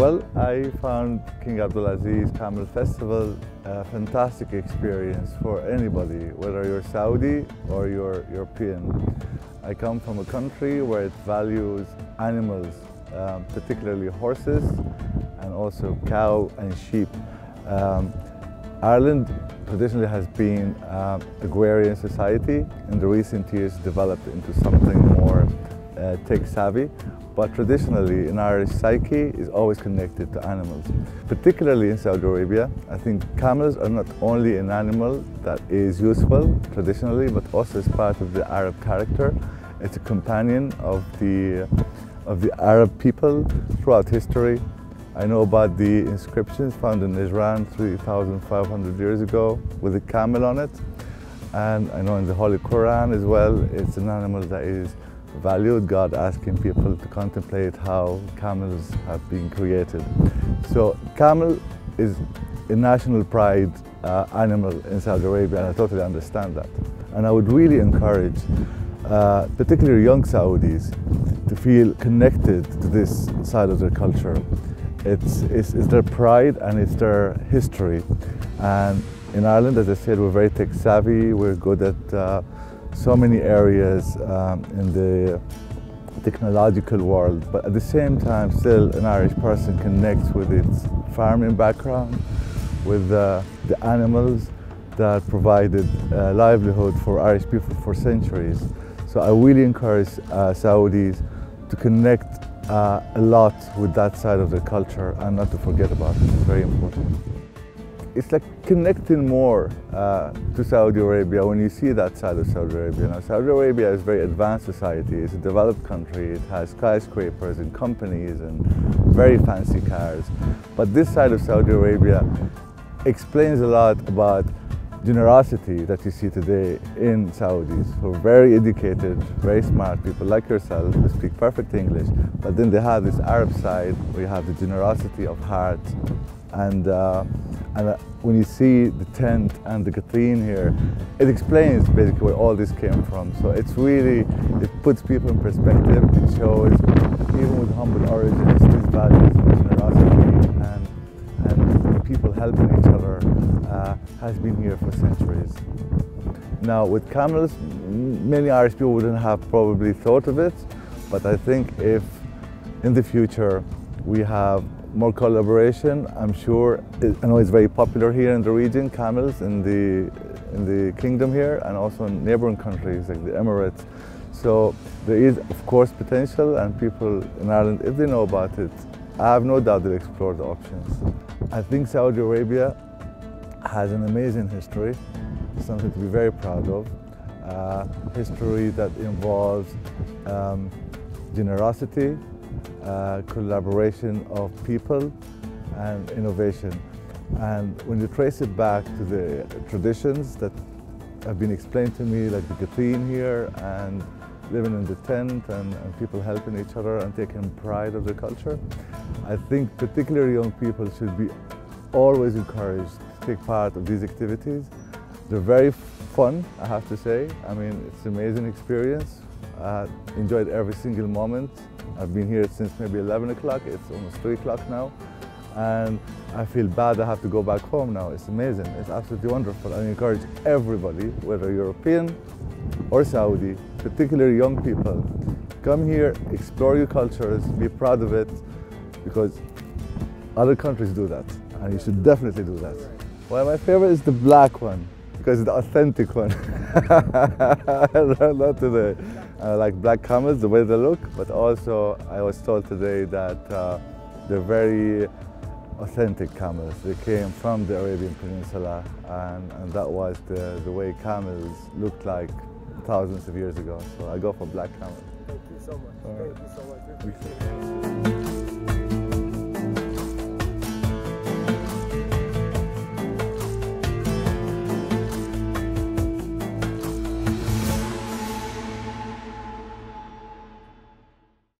Well, I found King Abdulaziz Camel Festival a fantastic experience for anybody, whether you're Saudi or you're European. I come from a country where it values animals, um, particularly horses and also cow and sheep. Um, Ireland traditionally has been um, agrarian society. In the recent years developed into something more uh, tech savvy, but traditionally in Irish psyche is always connected to animals. Particularly in Saudi Arabia, I think camels are not only an animal that is useful traditionally, but also as part of the Arab character. It's a companion of the, of the Arab people throughout history. I know about the inscriptions found in Iran 3,500 years ago with a camel on it. And I know in the Holy Quran as well, it's an animal that is valued, God asking people to contemplate how camels have been created. So camel is a national pride uh, animal in Saudi Arabia and I totally understand that. And I would really encourage uh, particularly young Saudis to feel connected to this side of their culture. It's, it's, it's their pride and it's their history. And in Ireland, as I said, we're very tech savvy, we're good at uh, so many areas um, in the technological world, but at the same time, still an Irish person connects with its farming background, with uh, the animals that provided uh, livelihood for Irish people for centuries. So I really encourage uh, Saudis to connect uh, a lot with that side of their culture and not to forget about it. It's very important it's like connecting more uh, to Saudi Arabia when you see that side of Saudi Arabia. Now, Saudi Arabia is a very advanced society. It's a developed country. It has skyscrapers and companies and very fancy cars. But this side of Saudi Arabia explains a lot about generosity that you see today in Saudis who are very educated, very smart people like yourself who speak perfect English, but then they have this Arab side where you have the generosity of heart and uh, and uh, when you see the tent and the Catherine here, it explains basically where all this came from. So it's really, it puts people in perspective. It shows, even with humble origins, these values of generosity and, and people helping each other uh, has been here for centuries. Now with camels, many Irish people wouldn't have probably thought of it, but I think if in the future we have more collaboration. I'm sure, I know it's very popular here in the region, camels in the, in the kingdom here and also in neighboring countries like the Emirates. So there is, of course, potential and people in Ireland, if they know about it, I have no doubt they'll explore the options. I think Saudi Arabia has an amazing history, something to be very proud of. Uh, history that involves um, generosity, uh, collaboration of people and innovation. And when you trace it back to the traditions that have been explained to me, like the Catherine here and living in the tent and, and, people helping each other and taking pride of their culture, I think particularly young people should be always encouraged to take part of these activities. They're very fun, I have to say. I mean, it's an amazing experience. I enjoyed every single moment. I've been here since maybe 11 o'clock. It's almost 3 o'clock now. And I feel bad I have to go back home now. It's amazing. It's absolutely wonderful. I encourage everybody, whether European or Saudi, particularly young people, come here, explore your cultures, be proud of it, because other countries do that. And you should definitely do that. Well, my favorite is the black one because it's the authentic one. Not today. I like black camels, the way they look, but also I was told today that uh, they're very authentic camels. They came from the Arabian Peninsula and, and that was the, the way camels looked like thousands of years ago. So I go for black camels. Thank you so much. Thank you so much.